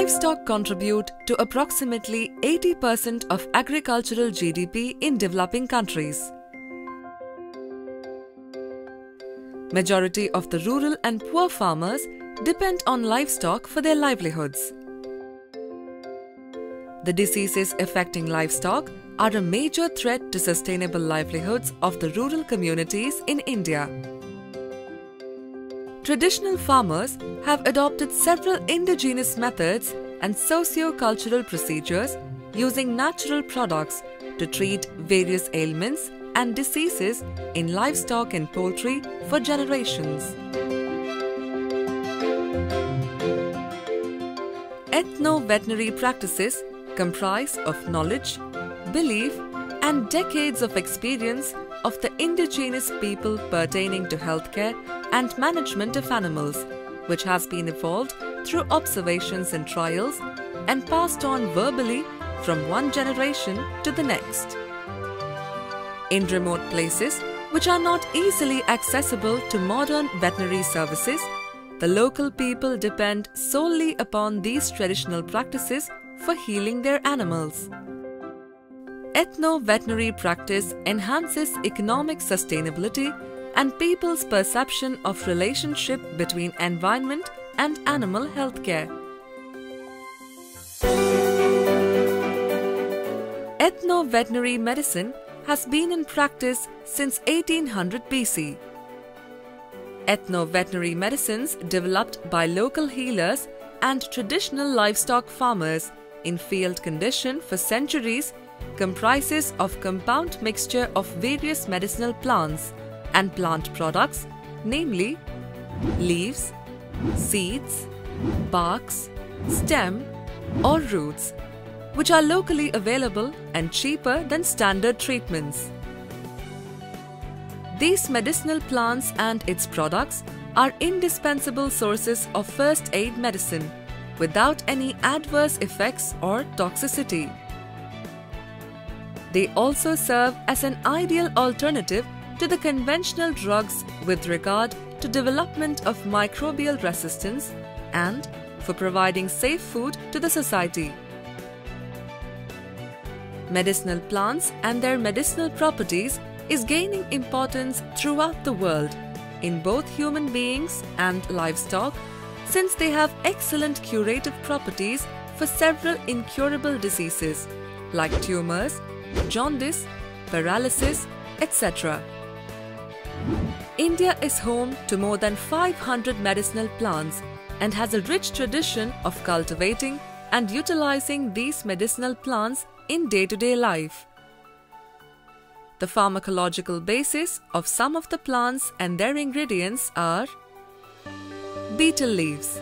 Livestock contribute to approximately 80% of agricultural GDP in developing countries. Majority of the rural and poor farmers depend on livestock for their livelihoods. The diseases affecting livestock are a major threat to sustainable livelihoods of the rural communities in India. Traditional farmers have adopted several indigenous methods and socio-cultural procedures using natural products to treat various ailments and diseases in livestock and poultry for generations. Ethno-veterinary practices comprise of knowledge, belief and decades of experience of the indigenous people pertaining to healthcare and management of animals, which has been evolved through observations and trials and passed on verbally from one generation to the next. In remote places, which are not easily accessible to modern veterinary services, the local people depend solely upon these traditional practices for healing their animals. Ethno-veterinary practice enhances economic sustainability and people's perception of relationship between environment and animal healthcare. Ethno-veterinary medicine has been in practice since 1800 BC. Ethno-veterinary medicines developed by local healers and traditional livestock farmers in field condition for centuries comprises of compound mixture of various medicinal plants and plant products namely leaves, seeds, barks, stem or roots which are locally available and cheaper than standard treatments. These medicinal plants and its products are indispensable sources of first aid medicine without any adverse effects or toxicity. They also serve as an ideal alternative to the conventional drugs with regard to development of microbial resistance and for providing safe food to the society. Medicinal plants and their medicinal properties is gaining importance throughout the world in both human beings and livestock since they have excellent curative properties for several incurable diseases like tumors, jaundice, paralysis, etc. India is home to more than 500 medicinal plants and has a rich tradition of cultivating and utilizing these medicinal plants in day-to-day life. The pharmacological basis of some of the plants and their ingredients are betel leaves,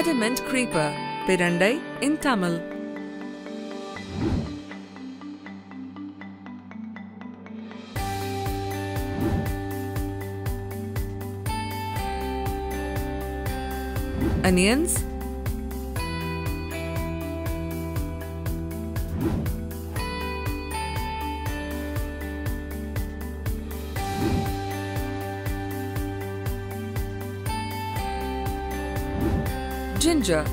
adamant creeper, Pirandai in Tamil. Onions, ginger,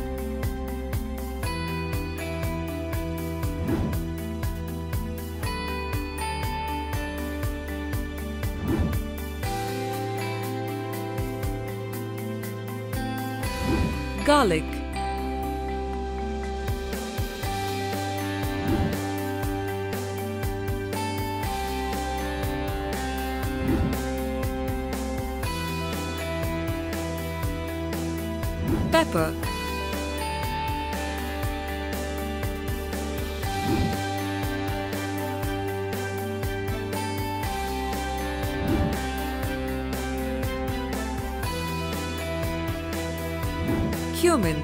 garlic, cumin,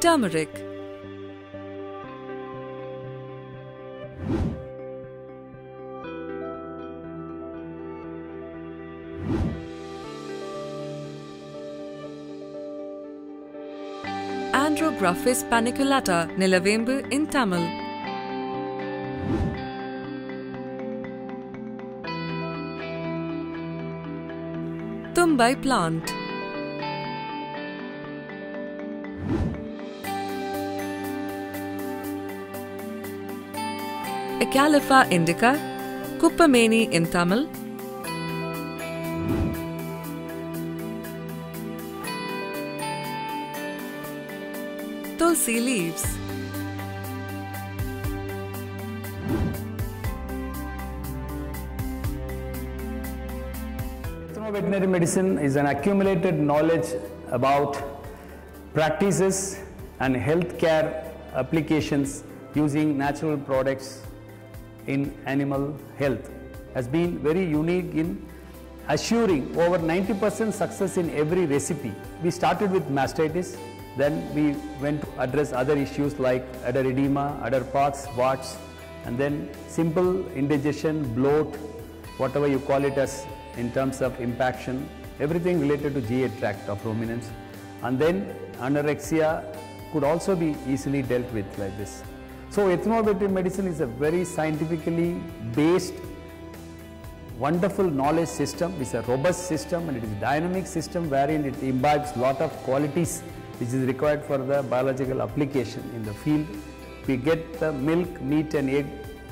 turmeric, Andrographis paniculata nilavembu in Tamil. Tumbai plant Acalypha indica, Kuppameni in Tamil, Tulsi leaves. Veterinary medicine is an accumulated knowledge about practices and healthcare applications using natural products in animal health has been very unique in assuring over 90% success in every recipe. We started with mastitis, then we went to address other issues like udder edema, udder pox, warts, and then simple indigestion, bloat, whatever you call it as in terms of impaction, everything related to GI tract of ruminants. And then anorexia could also be easily dealt with like this. So ethnoveterinary medicine is a very scientifically based wonderful knowledge system. It's a robust system and it is a dynamic system wherein it imbibes lot of qualities which is required for the biological application in the field. We get the milk, meat and egg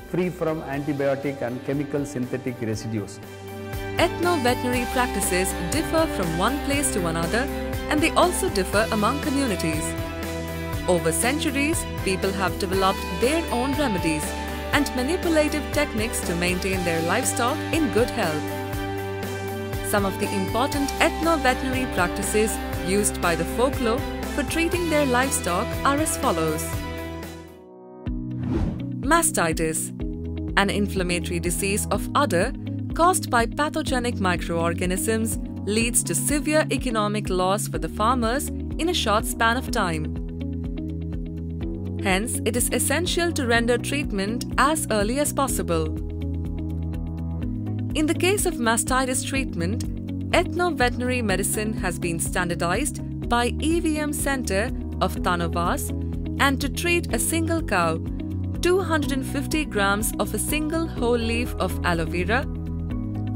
free from antibiotic and chemical synthetic residues. Ethno-veterinary practices differ from one place to another and they also differ among communities. Over centuries, people have developed their own remedies and manipulative techniques to maintain their livestock in good health. Some of the important ethno-veterinary practices used by the folklore for treating their livestock are as follows. Mastitis, an inflammatory disease of udder caused by pathogenic microorganisms leads to severe economic loss for the farmers in a short span of time. Hence, it is essential to render treatment as early as possible. In the case of mastitis treatment, ethno-veterinary medicine has been standardized by EVM Center of TANUVAS and to treat a single cow, 250 grams of a single whole leaf of aloe vera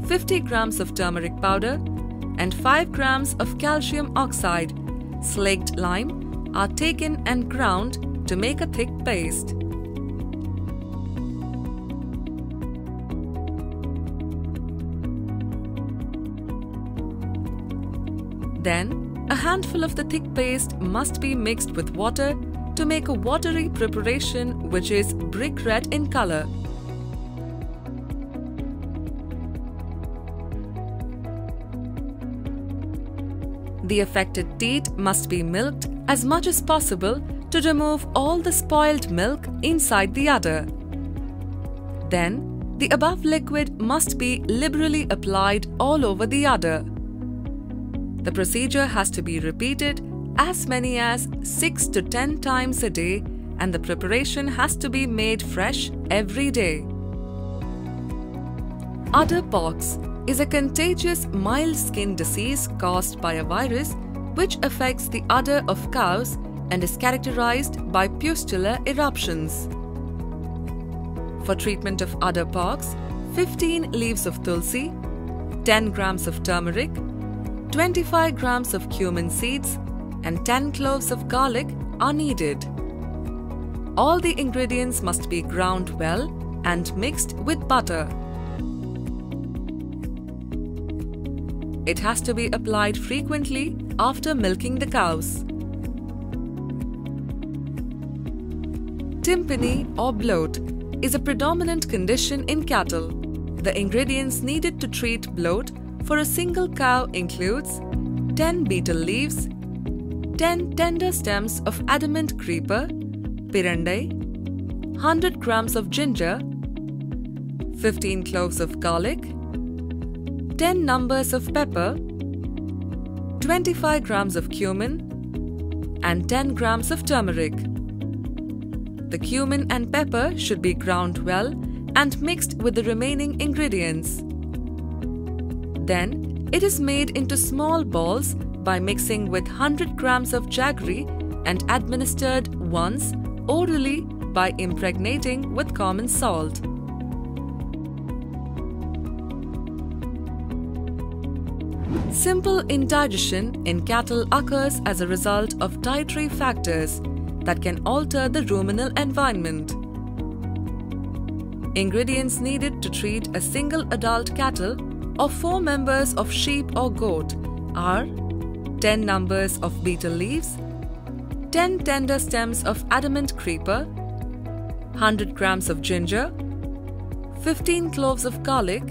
50 grams of turmeric powder, and 5 grams of calcium oxide, slaked lime, are taken and ground to make a thick paste. Handful of the thick paste must be mixed with water to make a watery preparation which is brick red in color. The affected teat must be milked as much as possible to remove all the spoiled milk inside the udder. Then, the above liquid must be liberally applied all over the udder. The procedure has to be repeated as many as 6 to 10 times a day and the preparation has to be made fresh every day. Udder pox is a contagious mild skin disease caused by a virus which affects the udder of cows and is characterized by pustular eruptions. For treatment of udder pox, 15 leaves of tulsi, 10 grams of turmeric, 25 grams of cumin seeds, and 10 cloves of garlic are needed. All the ingredients must be ground well and mixed with butter. It has to be applied frequently after milking the cows. Tympany or bloat is a predominant condition in cattle. The ingredients needed to treat bloat for a single cow includes 10 betel leaves, 10 tender stems of adamant creeper, pirandai, 100 grams of ginger, 15 cloves of garlic, 10 numbers of pepper, 25 grams of cumin, and 10 grams of turmeric. The cumin and pepper should be ground well and mixed with the remaining ingredients. Then, it is made into small balls by mixing with 100 grams of jaggery and administered once orally by impregnating with common salt. Simple indigestion in cattle occurs as a result of dietary factors that can alter the ruminal environment. Ingredients needed to treat a single adult cattle or four members of sheep or goat are 10 numbers of betel leaves, 10 tender stems of adamant creeper, 100 grams of ginger, 15 cloves of garlic,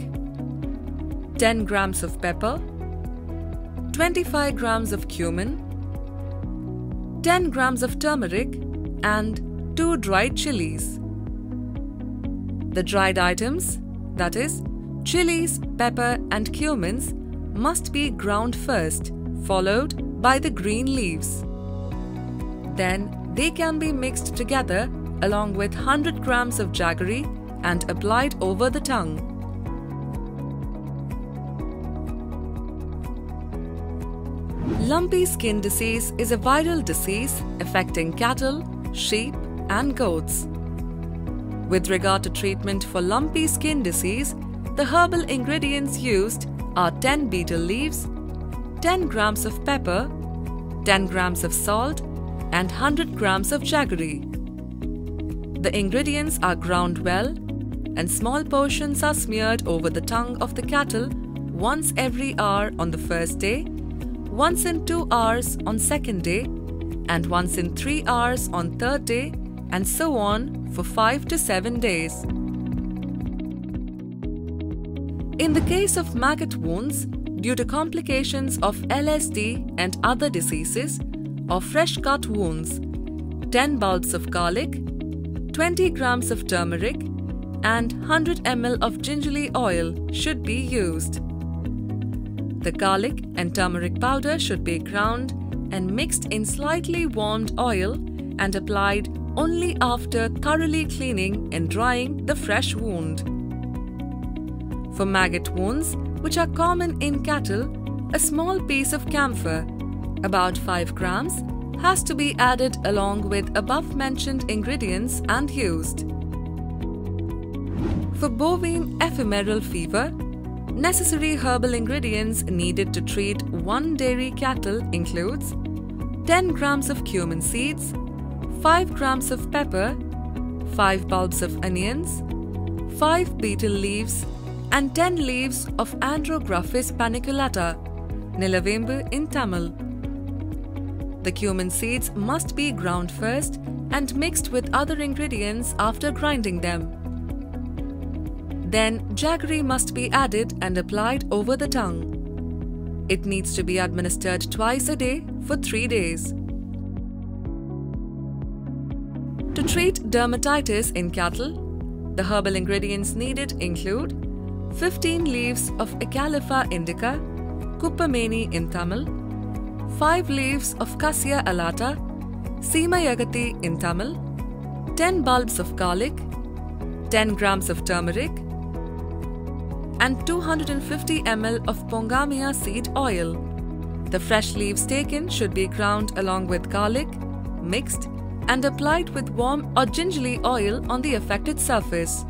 10 grams of pepper, 25 grams of cumin, 10 grams of turmeric, and 2 dried chilies. The dried items, that is, chilies, pepper, and cumins, must be ground first, followed by the green leaves. Then they can be mixed together along with 100 grams of jaggery and applied over the tongue. Lumpy skin disease is a viral disease affecting cattle, sheep, and goats. With regard to treatment for lumpy skin disease, the herbal ingredients used are 10 betel leaves, 10 grams of pepper, 10 grams of salt, and 100 grams of jaggery. The ingredients are ground well, and small portions are smeared over the tongue of the cattle once every hour on the first day, once in 2 hours on second day, and once in 3 hours on third day, and so on for 5 to 7 days. In the case of maggot wounds, due to complications of LSD and other diseases, or fresh cut wounds, 10 bulbs of garlic, 20 grams of turmeric, and 100 ml of gingerly oil should be used. The garlic and turmeric powder should be ground and mixed in slightly warmed oil and applied only after thoroughly cleaning and drying the fresh wound. For maggot wounds, which are common in cattle, a small piece of camphor, about 5 grams, has to be added along with above mentioned ingredients and used. For bovine ephemeral fever, necessary herbal ingredients needed to treat one dairy cattle includes 10 grams of cumin seeds, 5 grams of pepper, 5 bulbs of onions, 5 betel leaves, and 10 leaves of Andrographis paniculata, Nilavembu in Tamil. The cumin seeds must be ground first and mixed with other ingredients after grinding them. Then jaggery must be added and applied over the tongue. It needs to be administered twice a day for 3 days. To treat dermatitis in cattle, the herbal ingredients needed include 15 leaves of Acalypha indica, Kuppameni in Tamil, 5 leaves of Cassia alata, Seemayagati in Tamil, 10 bulbs of garlic, 10 grams of turmeric, and 250 ml of Pongamia seed oil. The fresh leaves taken should be ground along with garlic, mixed, and applied with warm or gingerly oil on the affected surface.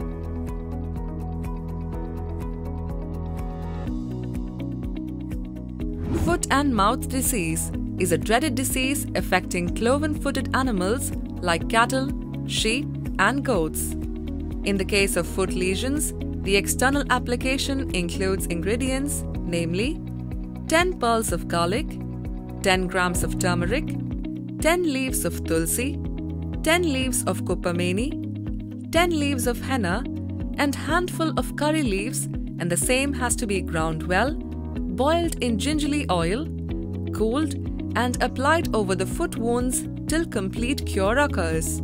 And mouth disease is a dreaded disease affecting cloven footed animals like cattle, sheep, and goats. In the case of foot lesions, the external application includes ingredients, namely 10 pearls of garlic, 10 grams of turmeric, 10 leaves of tulsi, 10 leaves of kuppameni, 10 leaves of henna, and handful of curry leaves and the same has to be ground well boiled in gingerly oil, cooled, and applied over the foot wounds till complete cure occurs.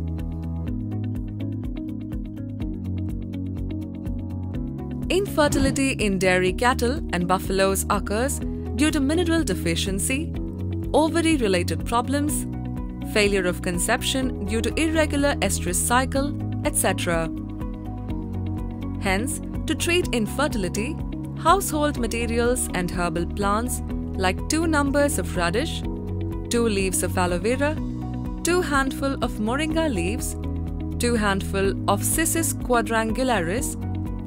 Infertility in dairy cattle and buffaloes occurs due to mineral deficiency, ovary related problems, failure of conception due to irregular estrus cycle, etc. Hence, to treat infertility, household materials and herbal plants like 2 numbers of radish, 2 leaves of aloe vera, 2 handful of moringa leaves, 2 handful of Cissus quadrangularis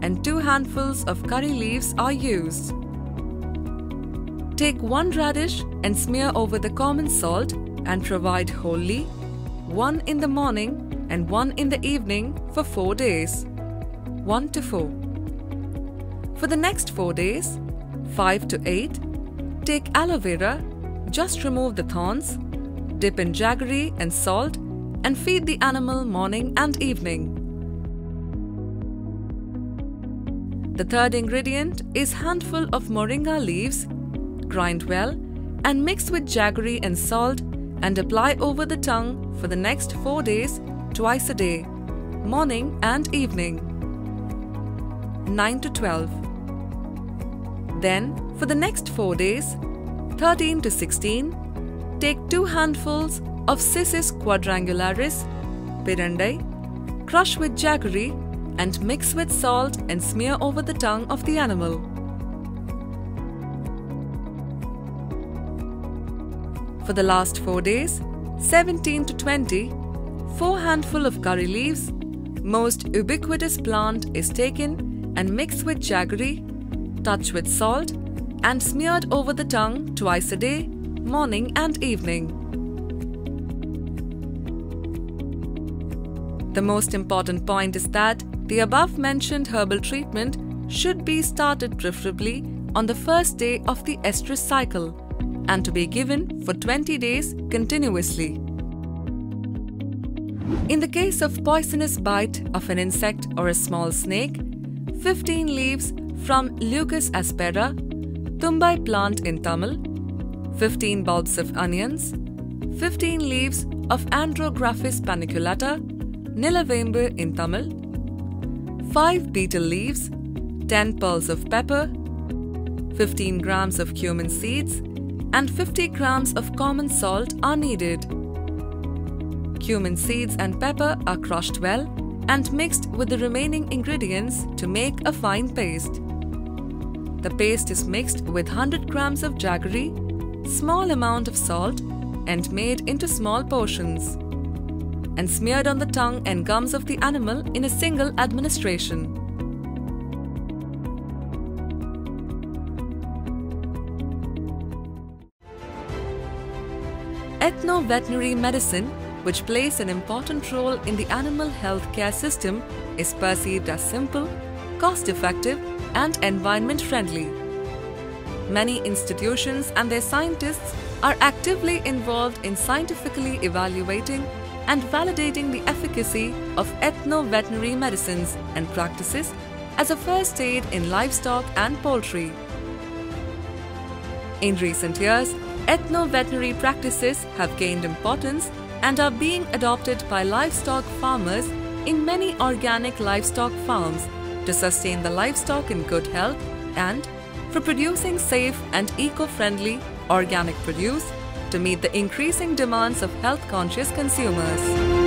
and 2 handfuls of curry leaves are used. Take one radish and smear over the common salt and provide wholly, one in the morning and one in the evening for 4 days. 1 to 4. For the next 4 days, 5 to 8, take aloe vera, just remove the thorns, dip in jaggery and salt and feed the animal morning and evening. The third ingredient is handful of moringa leaves, grind well and mix with jaggery and salt and apply over the tongue for the next 4 days twice a day, morning and evening. 9 to 12. Then, for the next 4 days, 13 to 16, take 2 handfuls of Cissus quadrangularis, pirandai, crush with jaggery and mix with salt and smear over the tongue of the animal. For the last 4 days, 17 to 20, 4 handful of curry leaves, most ubiquitous plant is taken and mixed with jaggery, touched with salt and smeared over the tongue twice a day, morning and evening. The most important point is that the above mentioned herbal treatment should be started preferably on the first day of the estrus cycle and to be given for 20 days continuously. In the case of poisonous bite of an insect or a small snake, 15 leaves from Leucas aspera, Tumbai plant in Tamil, 15 bulbs of onions, 15 leaves of Andrographis paniculata, Nilavembu in Tamil, 5 betel leaves, 10 pearls of pepper, 15 grams of cumin seeds, and 50 grams of common salt are needed. Cumin seeds and pepper are crushed well and mixed with the remaining ingredients to make a fine paste. The paste is mixed with 100 grams of jaggery, small amount of salt and made into small portions and smeared on the tongue and gums of the animal in a single administration. Ethno-veterinary medicine, which plays an important role in the animal health care system, is perceived as simple, cost-effective and environment-friendly. Many institutions and their scientists are actively involved in scientifically evaluating and validating the efficacy of ethno-veterinary medicines and practices as a first aid in livestock and poultry. In recent years, ethno-veterinary practices have gained importance and are being adopted by livestock farmers in many organic livestock farms to sustain the livestock in good health and for producing safe and eco-friendly organic produce to meet the increasing demands of health conscious consumers.